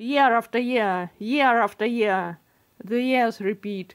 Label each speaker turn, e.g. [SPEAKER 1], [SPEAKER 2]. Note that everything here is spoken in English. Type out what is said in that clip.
[SPEAKER 1] year after year, year after year the years repeat,